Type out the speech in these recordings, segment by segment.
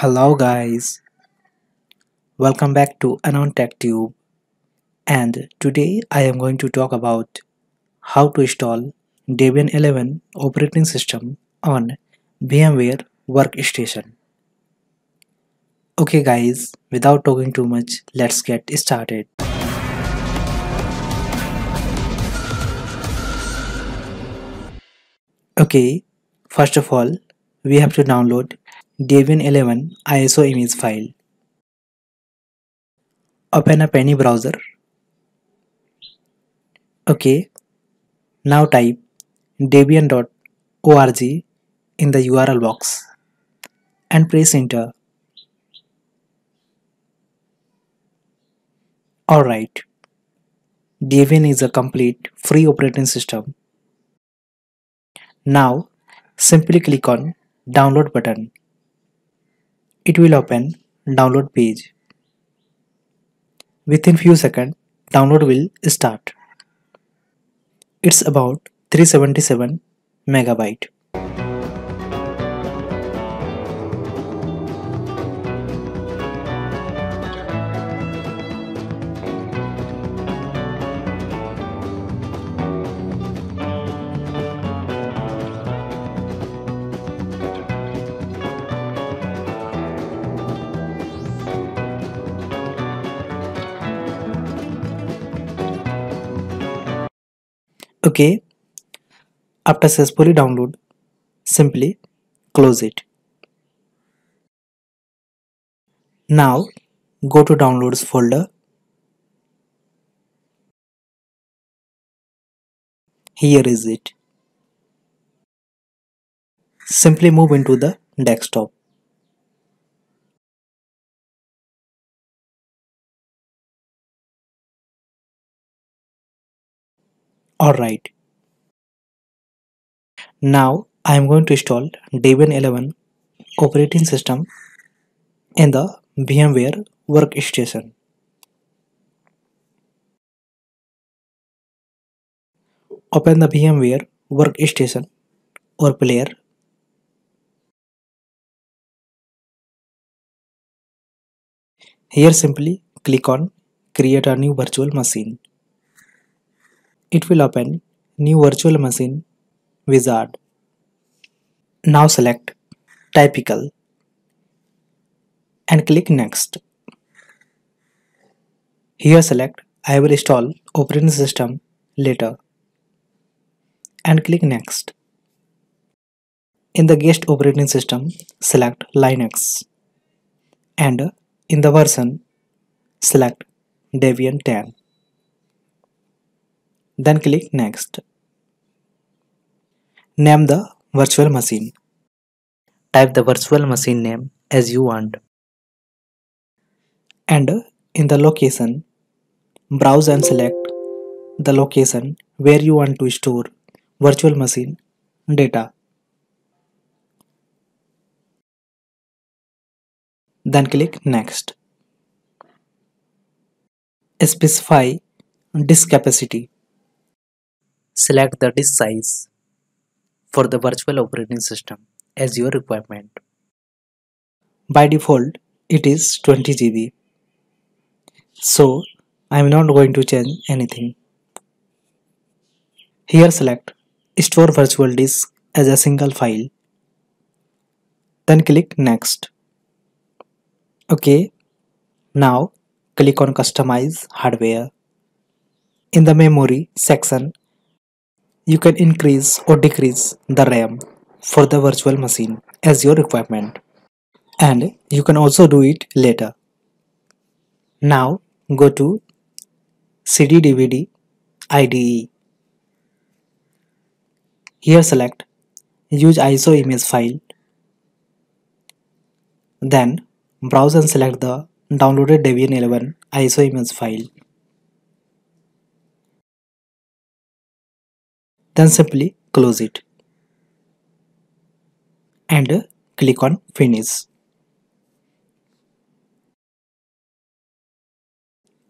Hello guys, welcome back to Anon TechTube and today I am going to talk about how to install Debian 11 operating system on VMware workstation. Okay guys, without talking too much, let's get started. Okay, first of all, we have to download Debian 11 ISO image file. Open up any browser. Okay, now type debian.org in the URL box and press enter. Alright, Debian is a complete free operating system. Now simply click on download button it will open download page. Within few seconds, download will start. It's about 377 megabyte. Okay after successfully download. Simply close it. Now go to downloads folder. Here is it. Simply move into the desktop Alright. Now I am going to install Debian 11 operating system in the VMware workstation. Open the VMware workstation or player. Here simply click on create a new virtual machine. It will open new virtual machine wizard. Now select typical and click next. Here select I will install operating system later and click next. In the guest operating system select Linux and in the version select Debian 10 then click next. Name the virtual machine. Type the virtual machine name as you want. And in the location, browse and select the location where you want to store virtual machine data. Then click next. Specify disk capacity Select the disk size for the virtual operating system as your requirement. By default, it is 20 GB. So, I am not going to change anything. Here select Store virtual disk as a single file. Then click Next. OK. Now click on Customize Hardware. In the Memory section, you can increase or decrease the RAM for the virtual machine as your requirement. And you can also do it later. Now go to CD DVD IDE. Here select use ISO image file. Then browse and select the downloaded Debian 11 ISO image file. Then simply close it. And click on finish.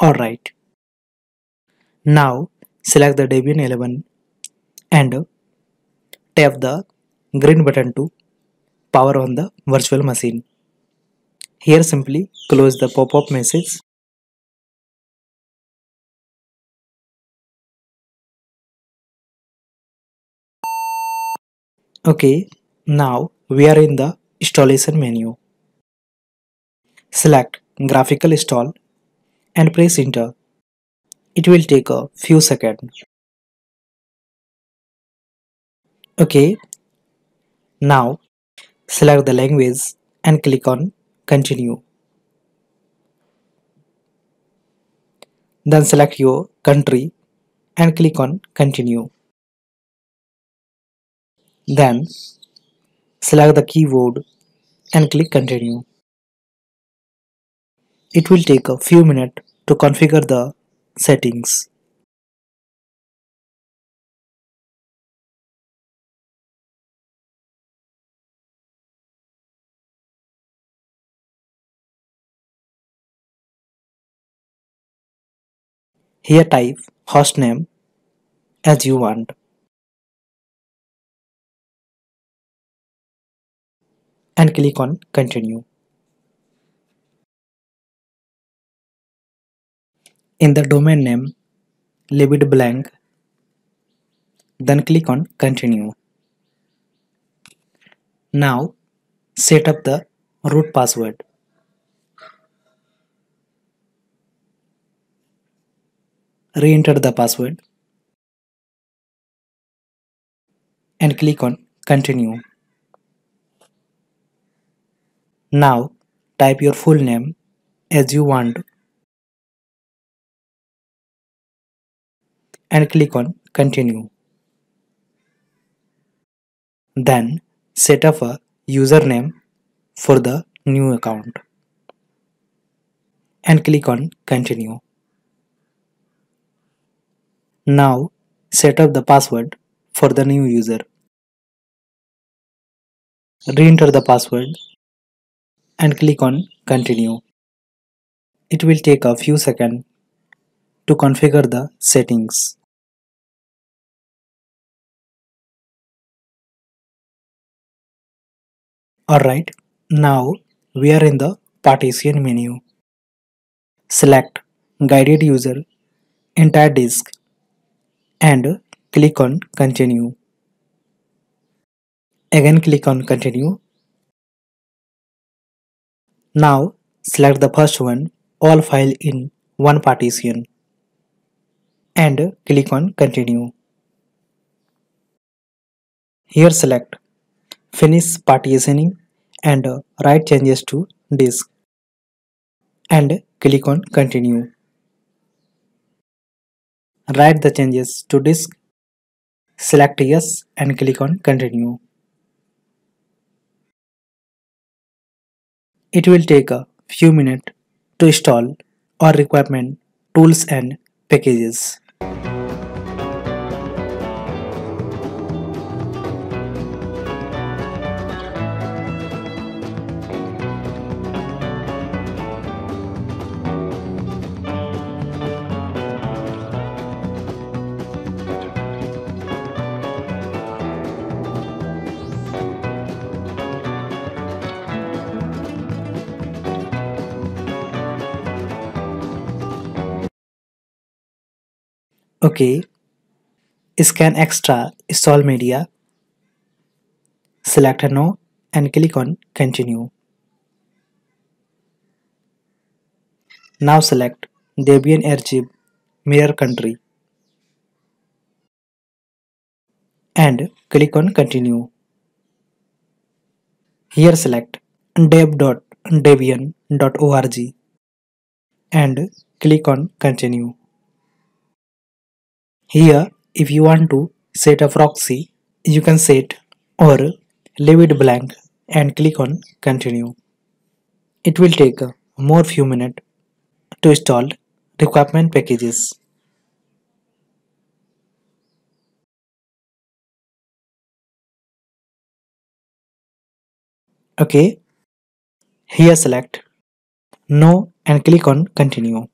Alright. Now select the Debian 11 and tap the green button to power on the virtual machine. Here simply close the pop-up message. Okay, now we are in the installation menu. Select graphical install and press enter. It will take a few seconds. Okay, now select the language and click on continue. Then select your country and click on continue. Then select the keyboard and click continue. It will take a few minutes to configure the settings. Here type hostname as you want. And click on continue. In the domain name, leave it blank. Then click on continue. Now set up the root password. Re-enter the password and click on continue. Now type your full name as you want and click on continue. Then set up a username for the new account and click on continue. Now set up the password for the new user. Re-enter the password and click on continue. It will take a few seconds to configure the settings. Alright, now we are in the partition menu. Select guided user entire disk and click on continue. Again click on continue. Now select the first one all file in one partition and click on continue. Here select finish partitioning and write changes to disk and click on continue. Write the changes to disk, select yes and click on continue. It will take a few minutes to install or requirement tools and packages. Okay, scan extra install media, select no and click on continue. Now select Debian Archive Mirror Country and click on continue. Here select deb.debian.org and click on continue. Here if you want to set a proxy you can set or leave it blank and click on continue. It will take more few minutes to install requirement packages. Okay, here select no and click on continue.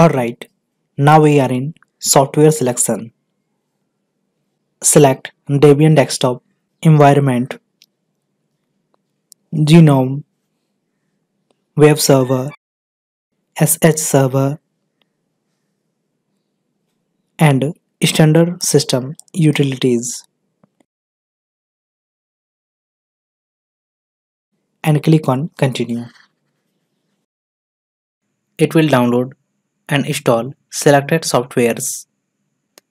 Alright, now we are in software selection. Select Debian Desktop environment, GNOME, web server, SSH server, and standard system utilities. And click on continue. It will download and install selected softwares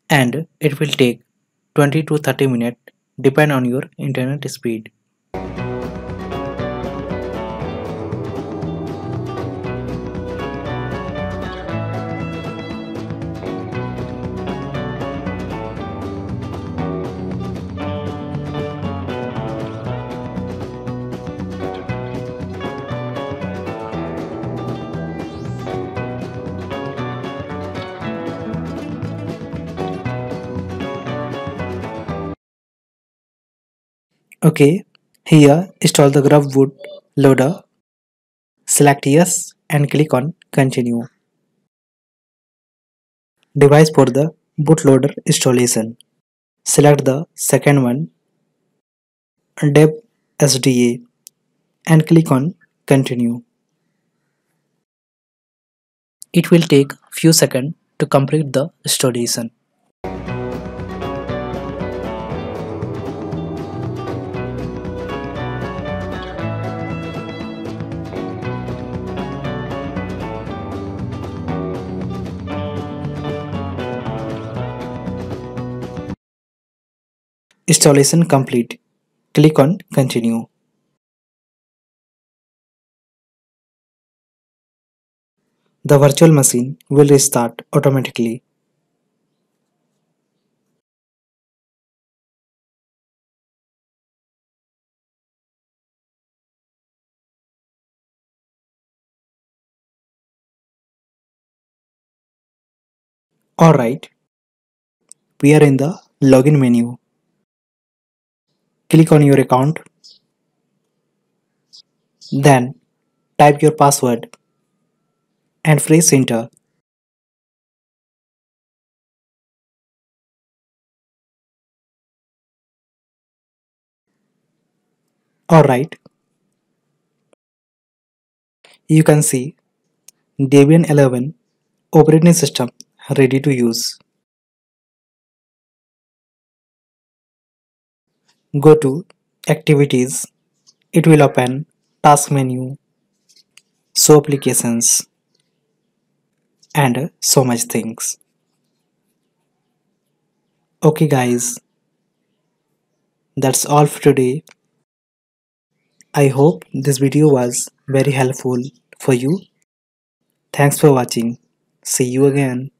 and it will take 20 to 30 minutes depend on your internet speed. Okay, here install the grub boot loader. Select yes and click on continue. Device for the bootloader installation. Select the second one dev SDA and click on continue. It will take few seconds to complete the installation. Installation complete. Click on continue. The virtual machine will restart automatically. Alright, we are in the login menu. Click on your account. Then type your password and press enter. Alright, you can see Debian 11 operating system ready to use. Go to activities. It will open task menu, show applications and so much things. Okay guys, that's all for today. I hope this video was very helpful for you. Thanks for watching. See you again.